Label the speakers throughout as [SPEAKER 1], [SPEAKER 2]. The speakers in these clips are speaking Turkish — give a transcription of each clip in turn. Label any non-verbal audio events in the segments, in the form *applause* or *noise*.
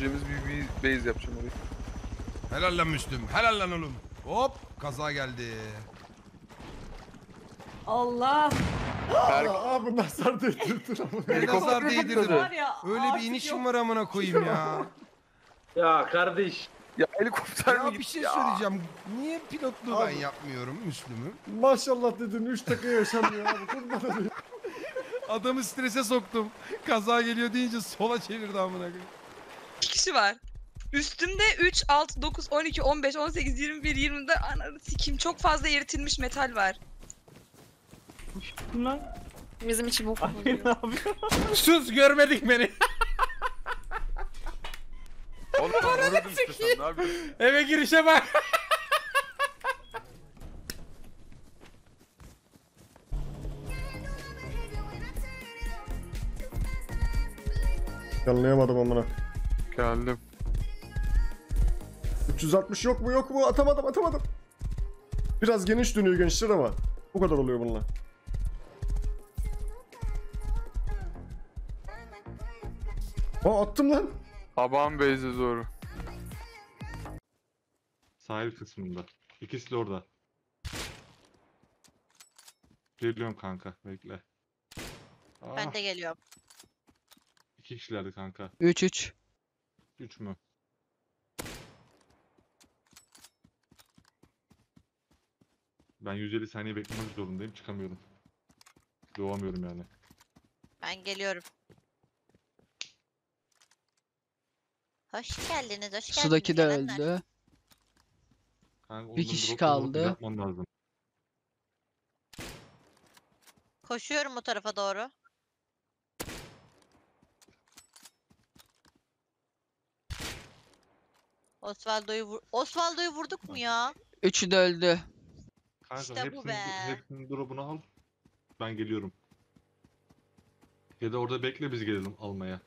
[SPEAKER 1] Biz bir, bir base yapacağım oraya.
[SPEAKER 2] Helal lan Müslüm. Helal lan oğlum. Hop kaza geldi.
[SPEAKER 3] Allah.
[SPEAKER 1] Her...
[SPEAKER 4] Abi nazar değdirdir ama.
[SPEAKER 2] Ne nazar değdirdim.
[SPEAKER 3] Var ya,
[SPEAKER 2] Öyle bir
[SPEAKER 3] artık
[SPEAKER 2] inişim
[SPEAKER 3] yok.
[SPEAKER 2] var amına koyayım ya.
[SPEAKER 5] Ya kardeş.
[SPEAKER 1] Ya helikopter mi
[SPEAKER 2] ya
[SPEAKER 1] gitti
[SPEAKER 2] bir şey
[SPEAKER 1] ya?
[SPEAKER 2] söyleyeceğim. Niye pilotluğu ben
[SPEAKER 4] Abi.
[SPEAKER 2] yapmıyorum Müslüm'ü?
[SPEAKER 4] Maşallah dedin 3 dakika yaşanmıyor abi. Kurban olayım.
[SPEAKER 2] Adamı strese soktum. Kaza geliyor deyince sola çevirdi amına koyayım.
[SPEAKER 6] İki kişi var. Üstümde 3, 6, 9, 12, 15, 18, 21, 20'de ananı sikim çok fazla eritilmiş metal var.
[SPEAKER 7] Bizim için bu *laughs*
[SPEAKER 8] Sus görmedik beni.
[SPEAKER 1] Oğlum ben vururdum istesem ne yapıyorsun?
[SPEAKER 8] Eve girişe bak.
[SPEAKER 4] Yanlayamadım amına.
[SPEAKER 1] Geldim.
[SPEAKER 4] 360 yok mu yok mu atamadım atamadım. Biraz geniş dönüyor gençler ama. Bu kadar oluyor bununla. Aa attım lan.
[SPEAKER 1] Aban base'e doğru.
[SPEAKER 9] Sahil kısmında. İkisi de orada. Geliyorum kanka bekle. Aa,
[SPEAKER 7] Ben de geliyorum.
[SPEAKER 9] iki kişilerdi kanka.
[SPEAKER 8] 3 3.
[SPEAKER 9] Üç mü? Ben 150 saniye beklemek zorundayım. Çıkamıyorum. Doğamıyorum yani.
[SPEAKER 7] Ben geliyorum. Hoş geldiniz, hoş geldiniz.
[SPEAKER 8] Sudaki de
[SPEAKER 7] gelenler.
[SPEAKER 8] öldü.
[SPEAKER 9] Kanka,
[SPEAKER 8] Bir
[SPEAKER 9] onun
[SPEAKER 8] kişi
[SPEAKER 9] drop- drop
[SPEAKER 8] kaldı.
[SPEAKER 9] Yapman lazım.
[SPEAKER 7] Koşuyorum o tarafa doğru. Osvaldo'yu vur Osvaldo'yu vurduk mu ya?
[SPEAKER 8] Üçü de öldü.
[SPEAKER 9] Kanka
[SPEAKER 7] İşte bu
[SPEAKER 9] hepsinin,
[SPEAKER 7] be.
[SPEAKER 9] hepsinin drop'unu al. Ben geliyorum. Ya da orada bekle biz gelelim almaya.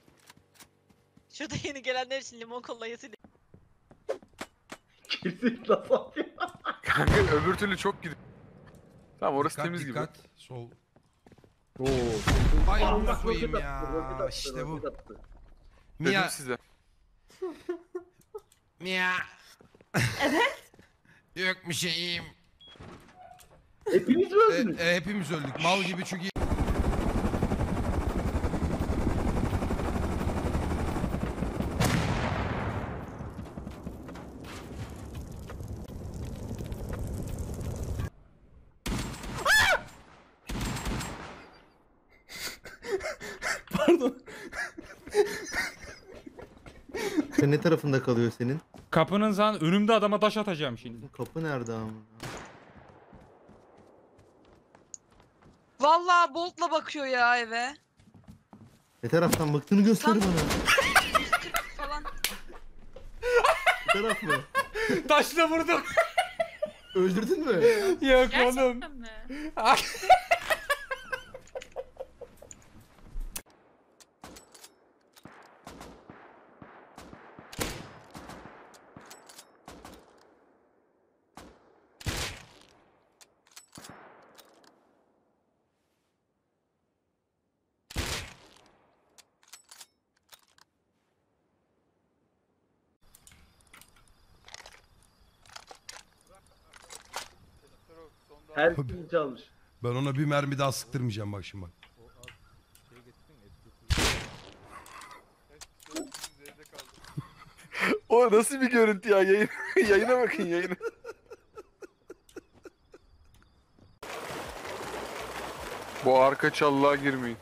[SPEAKER 7] Şurada yeni gelenler için limon kollayası.
[SPEAKER 5] Kesin laf atıyor.
[SPEAKER 1] Kanka öbür türlü çok gidiyor. Tamam orası
[SPEAKER 2] Dikkat
[SPEAKER 1] temiz gibi.
[SPEAKER 2] dikkat. Sol.
[SPEAKER 4] Oo.
[SPEAKER 2] Ay
[SPEAKER 5] Allah
[SPEAKER 2] koyayım
[SPEAKER 5] roket
[SPEAKER 2] ya.
[SPEAKER 5] attı, roket attı,
[SPEAKER 2] İşte bu.
[SPEAKER 5] roket attı.
[SPEAKER 1] Dedim
[SPEAKER 2] Mia.
[SPEAKER 1] size. *laughs*
[SPEAKER 2] Mia.
[SPEAKER 3] Evet.
[SPEAKER 2] Yok bir şeyim.
[SPEAKER 5] Hepiniz mi
[SPEAKER 2] E,
[SPEAKER 5] öldünüz?
[SPEAKER 2] e, hepimiz öldük. Mal gibi çünkü.
[SPEAKER 10] Ne tarafında kalıyor senin?
[SPEAKER 8] Kapının zan önümde adama taş atacağım şimdi.
[SPEAKER 10] Kapı nerede ama?
[SPEAKER 6] Vallahi Bolt'la bakıyor ya eve.
[SPEAKER 10] Ne taraftan baktığını göster
[SPEAKER 6] Tam-
[SPEAKER 10] bana.
[SPEAKER 6] 140 falan.
[SPEAKER 10] Bu taraf mı?
[SPEAKER 8] Taşla vurdum.
[SPEAKER 10] Öldürdün mü?
[SPEAKER 8] Yok oğlum. *laughs*
[SPEAKER 5] Her *laughs* kim çalmış.
[SPEAKER 2] Ben ona bir mermi daha sıktırmayacağım bak şimdi bak.
[SPEAKER 1] O nasıl bir görüntü ya yayın *laughs* yayına bakın yayına. Bu arka çallığa girmeyin.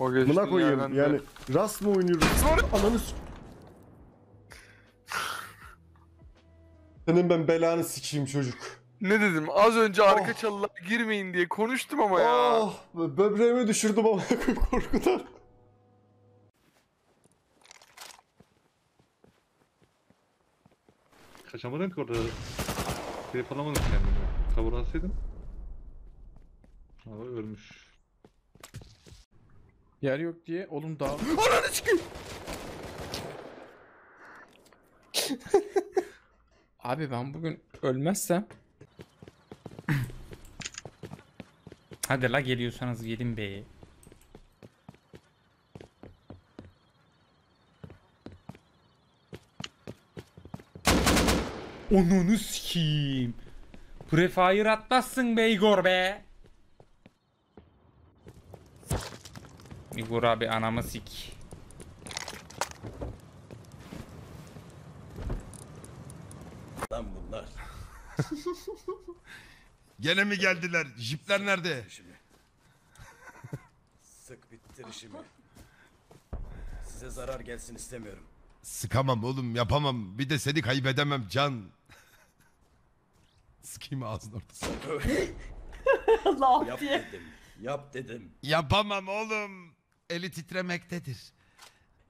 [SPEAKER 1] O geçtiğin
[SPEAKER 4] Buna koyayım
[SPEAKER 1] yerden de-
[SPEAKER 4] yani. Rast mı oynuyoruz? Ananı s- Senin ben belanı sikeyim çocuk.
[SPEAKER 1] Ne dedim? Az önce arka
[SPEAKER 4] Oh.
[SPEAKER 1] çalığa girmeyin diye konuştum ama ya.
[SPEAKER 4] Oh, böbreğimi düşürdüm ama *laughs* korkudan.
[SPEAKER 9] Kaçamadım ki orada. Şey yapamadım kendimi. Kavuransaydım. Ama ölmüş.
[SPEAKER 8] Yer yok diye oğlum daha.
[SPEAKER 2] Ananı çıkayım. *laughs*
[SPEAKER 8] Abi ben bugün ölmezsem Hadi la geliyorsanız gelin be. Onunu sikeyim. Prefire atmazsın be Igor be. Igor abi anamı sik. *laughs*
[SPEAKER 2] Gene mi geldiler? Jipler nerede?
[SPEAKER 11] Sık bittir işimi. Size zarar gelsin istemiyorum.
[SPEAKER 2] Sıkamam oğlum yapamam. Bir de seni kaybedemem can. Sıkayım ağzının ortasına.
[SPEAKER 3] Allah *laughs*
[SPEAKER 11] Yap
[SPEAKER 3] diye.
[SPEAKER 11] dedim. Yap dedim.
[SPEAKER 2] Yapamam oğlum. Eli titremektedir.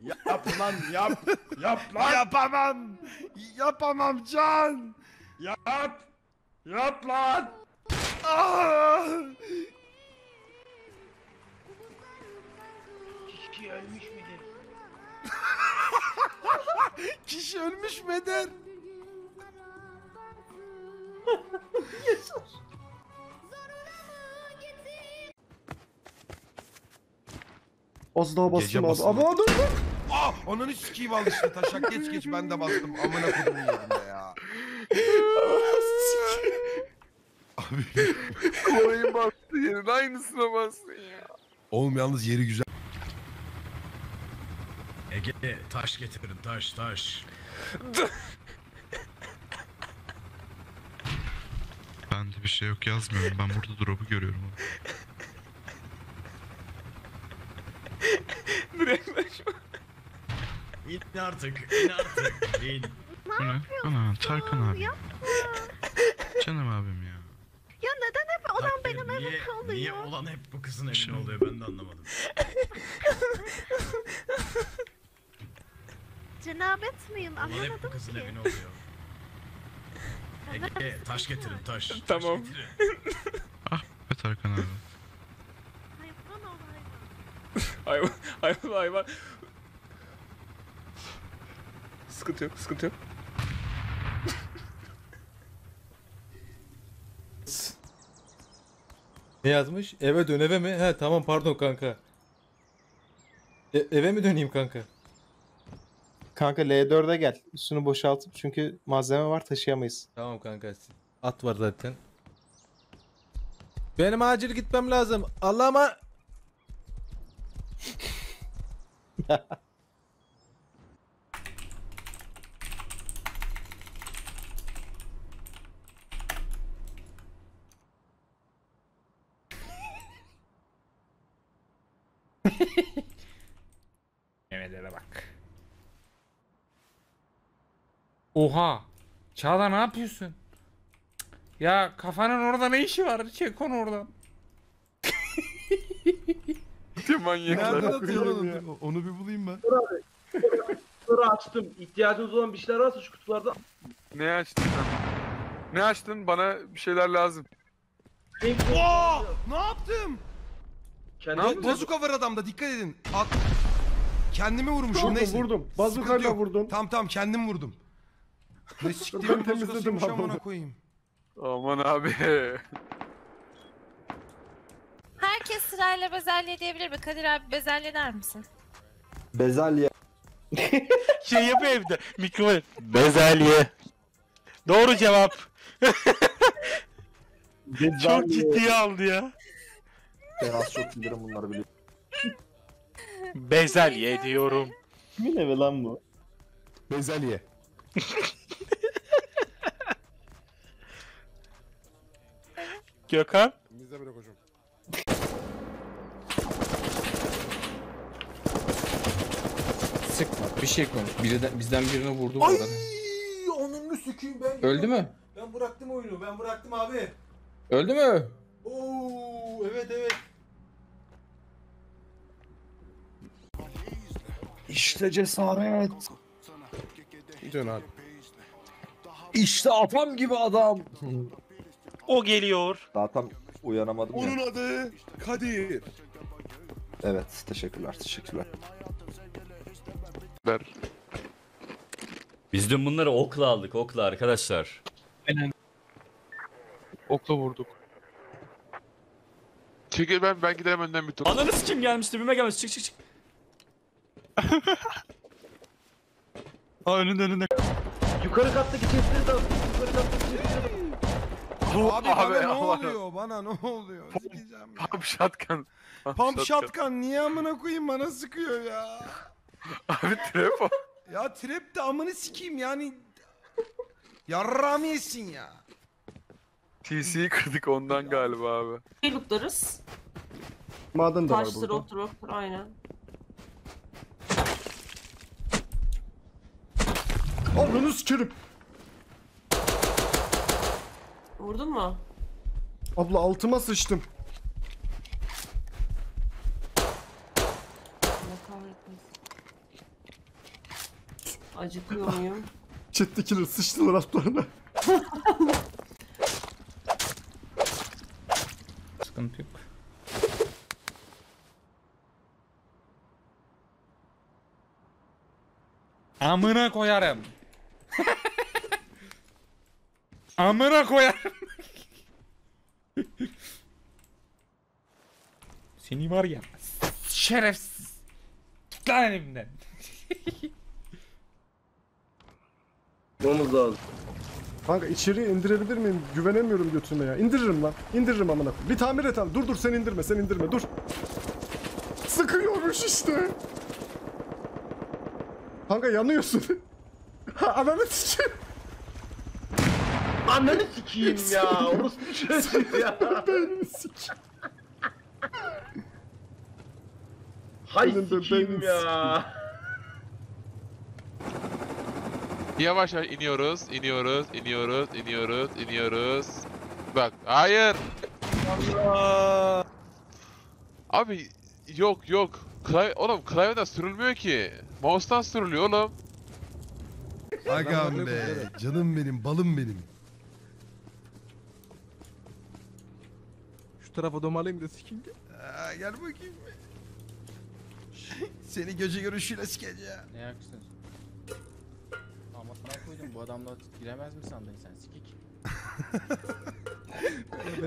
[SPEAKER 11] Yap lan yap. *laughs* Yap lan.
[SPEAKER 2] Yapamam. Yapamam can.
[SPEAKER 11] Yap. Yap lan.
[SPEAKER 5] Kişi ölmüş müydü? *laughs*
[SPEAKER 2] Kişi ölmüş müdür?
[SPEAKER 4] Az daha bastım abi. Ama dur dur.
[SPEAKER 2] Ah! Onun sikeyim al işte taşak geç geç ben de bastım. Amına kodumun yerinde Abi. *laughs*
[SPEAKER 1] Kolayı bastı yerine aynısına bastın ya.
[SPEAKER 2] Oğlum yalnız yeri güzel.
[SPEAKER 11] Ege taş getirin taş taş.
[SPEAKER 9] Bende bir şey yok yazmıyorum. Ben burada drop'u görüyorum.
[SPEAKER 11] İn artık in artık. İn.
[SPEAKER 9] Bu ne? Ana Tarkan abi. Canım abim ya.
[SPEAKER 7] Olan
[SPEAKER 11] benim niye, Niye olan hep bu kızın evinde
[SPEAKER 9] Şey-
[SPEAKER 11] oluyor ben de anlamadım. *laughs*
[SPEAKER 7] Cenabet miyim
[SPEAKER 11] Olan hep bu kızın evine oluyor. *laughs* Ege taş getirin taş. *laughs* taş
[SPEAKER 8] Tamam.
[SPEAKER 11] getirin.
[SPEAKER 9] Ve Tarkan abi.
[SPEAKER 8] Hayvan hayvan hayvan. Sıkıntı yok sıkıntı yok.
[SPEAKER 10] Ne yazmış? Eve dön eve mi? He tamam pardon kanka. E- eve mi döneyim kanka?
[SPEAKER 12] Kanka L4'e gel. Üstünü boşaltıp çünkü malzeme var taşıyamayız.
[SPEAKER 10] Tamam kanka. At var zaten. Benim acil gitmem lazım. Allah'ıma... *laughs*
[SPEAKER 8] Memelere bak. Oha. Çağla ne yapıyorsun? Ya kafanın orada ne işi var? Çek onu oradan. *laughs*
[SPEAKER 1] Tüm manyaklar.
[SPEAKER 2] Nereden atıyor onu? Onu bir bulayım ben.
[SPEAKER 5] Sonra açtım. İhtiyacınız olan bir şeyler varsa şu kutulardan.
[SPEAKER 1] Ne açtın sen? Ne açtın? Bana bir şeyler lazım.
[SPEAKER 2] Oo! Ne yaptım?
[SPEAKER 5] Kendi
[SPEAKER 1] Ne
[SPEAKER 2] Bazuka var adamda dikkat edin. At. Kendimi vurmuşum
[SPEAKER 4] Vurdum
[SPEAKER 2] neyse.
[SPEAKER 4] vurdum.
[SPEAKER 2] Sıkıntı
[SPEAKER 4] Bazukayla
[SPEAKER 2] yok.
[SPEAKER 4] vurdum.
[SPEAKER 2] Tamam tamam kendim vurdum. Ne siktiğim
[SPEAKER 4] temizledim
[SPEAKER 2] amına koyayım.
[SPEAKER 1] Aman abi.
[SPEAKER 7] Herkes sırayla bezelye diyebilir mi? Kadir abi bezelye der misin?
[SPEAKER 12] Bezelye. *laughs*
[SPEAKER 8] Şey yap evde. Mikrofon. Bezelye. Doğru cevap. Çok ciddiye aldı ya.
[SPEAKER 12] Ben az çok bilirim bunları biliyorum.
[SPEAKER 8] Bezelye diyorum.
[SPEAKER 12] Evi lan bu?
[SPEAKER 4] Bezelye. *laughs*
[SPEAKER 8] Gökhan.
[SPEAKER 2] Bizde bırak hocam.
[SPEAKER 12] Sıkma bir şey konuş. Birden, bizden birini vurdu bu
[SPEAKER 10] Ay!
[SPEAKER 12] arada.
[SPEAKER 10] Onun süküyüm ben.
[SPEAKER 12] Öldü mü?
[SPEAKER 10] Ben bıraktım oyunu. Ben bıraktım abi.
[SPEAKER 12] Öldü mü?
[SPEAKER 10] Oo evet evet.
[SPEAKER 12] İşte cesaret.
[SPEAKER 4] Dön abi.
[SPEAKER 12] İşte atam gibi adam.
[SPEAKER 8] O geliyor.
[SPEAKER 12] Daha tam uyanamadım ya.
[SPEAKER 4] Onun adı Kadir.
[SPEAKER 12] Evet teşekkürler teşekkürler.
[SPEAKER 1] Ver.
[SPEAKER 11] Biz dün bunları okla aldık okla arkadaşlar.
[SPEAKER 1] Okla vurduk. Çekil ben ben giderim önden bir tur.
[SPEAKER 11] Ananı kim gelmiş dibime gelmiş çık çık çık.
[SPEAKER 1] Aa önünde önünde.
[SPEAKER 5] Yukarı kattaki chestleri de yukarı kattaki chestleri de
[SPEAKER 2] Abi, bana ne
[SPEAKER 1] Allah.
[SPEAKER 2] oluyor? Bana ne oluyor? Sikeceğim ya.
[SPEAKER 1] Pump shotgun.
[SPEAKER 2] Pump shotgun niye amına koyayım bana sıkıyor ya.
[SPEAKER 1] Abi trap o.
[SPEAKER 2] Ya trap de amını sikeyim yani. Yesin ya.
[SPEAKER 1] TC'yi kırdık ondan galiba abi.
[SPEAKER 3] Bir lootlarız.
[SPEAKER 4] Maden de var
[SPEAKER 3] Taştır,
[SPEAKER 4] burada.
[SPEAKER 3] otur, otur. Aynen.
[SPEAKER 4] Ananı sikerim.
[SPEAKER 3] Vurdun mu?
[SPEAKER 4] Abla altıma sıçtım.
[SPEAKER 3] Acıkıyor muyum? *laughs*
[SPEAKER 4] Chat'tekiler sıçtılar altlarına. *laughs*
[SPEAKER 8] Sıkıntı yok. Amına koyarım. *laughs* Amına koyarım. Seni var ya. Şerefsiz. Git lan elimden.
[SPEAKER 5] Bulmamız lazım.
[SPEAKER 4] Kanka içeriye indirebilir miyim? Güvenemiyorum götüme ya. İndiririm lan. İndiririm amına koyayım. Bir tamir et abi. Dur dur sen indirme sen indirme dur. Sıkıyormuş işte. Kanka yanıyorsun. *laughs* Ananı sikeyim.
[SPEAKER 5] Ananı sikeyim ya. Orospu çocuğu ya.
[SPEAKER 4] Beynini sikeyim.
[SPEAKER 5] Hay
[SPEAKER 4] de beynin
[SPEAKER 5] ya.
[SPEAKER 1] Yavaş yavaş iniyoruz, iniyoruz, iniyoruz, iniyoruz, iniyoruz. Bak, hayır. Allah. Abi yok yok. Klavye, oğlum klavyeden sürülmüyor ki. Mouse'tan sürülüyor oğlum.
[SPEAKER 2] Agam be. Canım benim, balım benim.
[SPEAKER 10] Tarafa domalıyım da sikeyim.
[SPEAKER 2] Aa, gel bakayım. *laughs* Seni gece görüşüyle sikeceğim.
[SPEAKER 11] Ne yaksın? Amına koydum bu adamla giremez mi sandın sen sikik?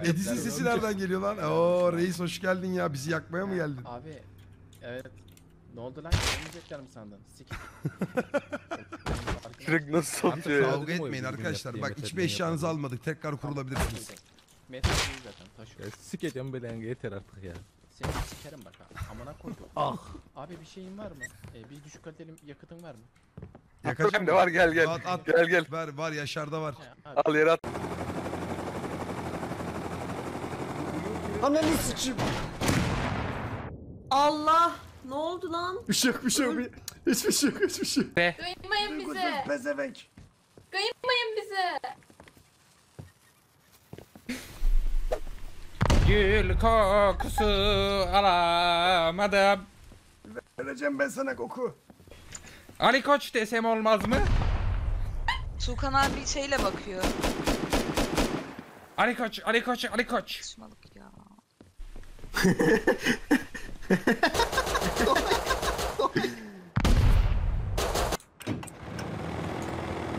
[SPEAKER 2] Edis'in sesi nereden geliyor lan? Oo reis hoş geldin ya. Bizi yakmaya mı geldin?
[SPEAKER 11] Abi evet. Ne oldu lan? Gelmeyecekler mi sandın? Sikik. *laughs*
[SPEAKER 1] Direkt nasıl satıyor ya?
[SPEAKER 2] Kavga etmeyin arkadaşlar. Bak hiçbir eşyanızı almadık. Tekrar kurulabilirsiniz.
[SPEAKER 11] Metal taş.
[SPEAKER 10] Sikeceğim belanı yeter artık ya.
[SPEAKER 11] Seni sikerim bak ha. Amına koydum. *laughs* ah. Abi bir şeyin var mı? Ee, bir düşük kaliteli yakıtın var mı?
[SPEAKER 2] Yakacağım
[SPEAKER 1] Ne var gel gel.
[SPEAKER 2] At, at.
[SPEAKER 1] Gel gel.
[SPEAKER 2] Ver var Yaşar'da var.
[SPEAKER 11] Ha, abi.
[SPEAKER 1] Al yere at.
[SPEAKER 4] Ananı sikeyim.
[SPEAKER 3] Allah! Ne oldu lan?
[SPEAKER 4] Bir şey yok bir şey yok. Bir... Hiçbir şey yok hiçbir şey yok.
[SPEAKER 7] Kıymayın bize.
[SPEAKER 4] Pezevenk.
[SPEAKER 7] Kıymayın bize.
[SPEAKER 8] Gül kokusu alamadım.
[SPEAKER 4] Vereceğim ben sana koku.
[SPEAKER 8] Ali Koç desem olmaz mı?
[SPEAKER 6] Tuğkan abi şeyle bakıyor.
[SPEAKER 8] Ali Koç, Ali Koç, Ali Koç.
[SPEAKER 6] Saçmalık ya.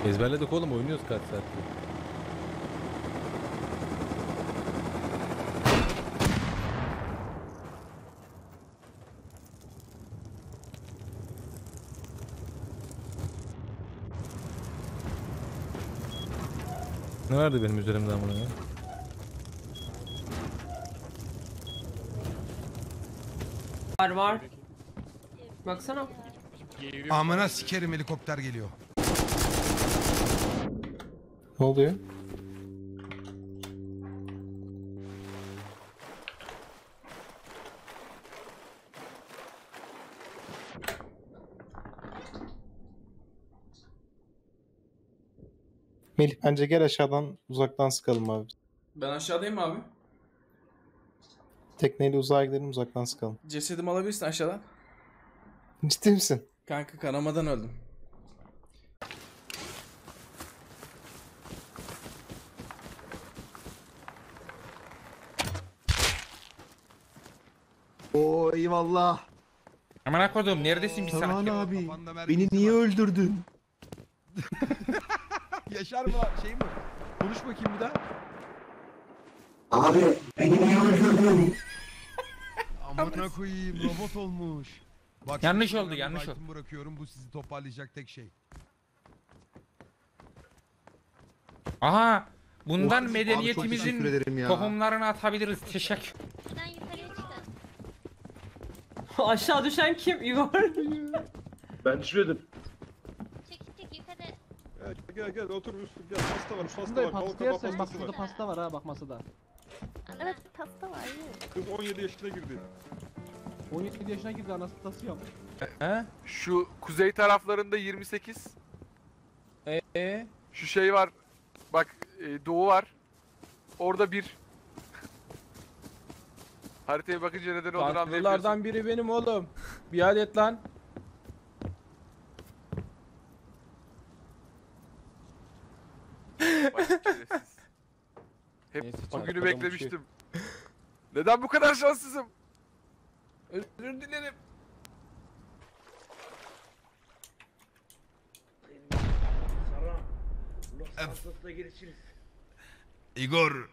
[SPEAKER 10] Ezberledik oğlum oynuyoruz kaç saattir. Vardı benim üzerimden bunu ya?
[SPEAKER 3] Var var. Baksana.
[SPEAKER 2] Amına sikerim helikopter geliyor.
[SPEAKER 12] Ne oluyor? Melih bence gel aşağıdan uzaktan sıkalım abi.
[SPEAKER 11] Ben aşağıdayım abi.
[SPEAKER 12] Tekneyle uzağa gidelim uzaktan sıkalım.
[SPEAKER 11] Cesedimi alabilirsin aşağıdan.
[SPEAKER 12] Ciddi misin?
[SPEAKER 11] Kanka kanamadan öldüm.
[SPEAKER 4] Oo eyvallah.
[SPEAKER 8] Amına koydum neredesin bir saat?
[SPEAKER 4] abi.
[SPEAKER 2] Mermi var.
[SPEAKER 4] öldürdün? *laughs*
[SPEAKER 2] Yaşar mı lan? Şey mi? Konuş bakayım bir daha. Amına koyayım robot olmuş. Bak
[SPEAKER 8] Yanlış
[SPEAKER 2] şimdi
[SPEAKER 8] oldu, yanlış
[SPEAKER 2] item bırakıyorum bu sizi toparlayacak tek şey.
[SPEAKER 8] Aha bundan
[SPEAKER 5] Abi çok
[SPEAKER 8] medeniyetimizin
[SPEAKER 5] ederim ya.
[SPEAKER 8] tohumlarını atabiliriz. Teşekkür.
[SPEAKER 7] Sen yukarıya çıkın.
[SPEAKER 3] Aşağı düşen kim? Igor.
[SPEAKER 5] Ben düşmedim.
[SPEAKER 4] Gel gel otur üstü gel pasta var pasta
[SPEAKER 11] Aslında pasta yersen bak burada pasta var ha bak masada.
[SPEAKER 7] Evet pasta var.
[SPEAKER 4] Kız 17 yaşına girdi.
[SPEAKER 11] 17 yaşına girdi anası nasıl yap?
[SPEAKER 10] He?
[SPEAKER 1] Şu kuzey taraflarında 28.
[SPEAKER 10] Ee?
[SPEAKER 1] Şu şey var. Bak e, doğu var. Orada bir. Haritaya bakınca neden olduğunu anlayabiliyorsun.
[SPEAKER 10] Tanklılardan biri benim oğlum. Bir adet lan.
[SPEAKER 1] Vay şerefsiz. Hep
[SPEAKER 10] Neyse,
[SPEAKER 1] bugünü
[SPEAKER 10] çarpmadan
[SPEAKER 1] beklemiştim. Neden bu kadar şanssızım?
[SPEAKER 10] Özür dilerim.
[SPEAKER 5] Los görüşürüz.
[SPEAKER 2] Igor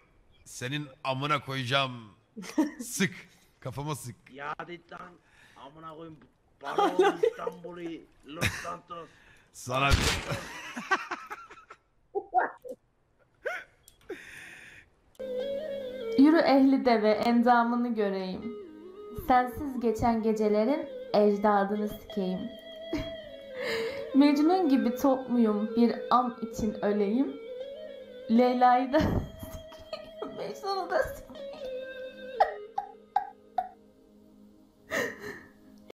[SPEAKER 2] senin amına koyacağım. *laughs* sık. Kafama sık.
[SPEAKER 5] Ya lan. Amına koyayım. Balon İstanbul'u. Los Santos.
[SPEAKER 2] Sana *laughs*
[SPEAKER 7] Yürü ehli deve endamını göreyim. Sensiz geçen gecelerin ecdadını sikeyim. *laughs* Mecnun gibi top muyum bir am için öleyim. Leyla'yı da *laughs* sikeyim. Mecnun'u da sikeyim.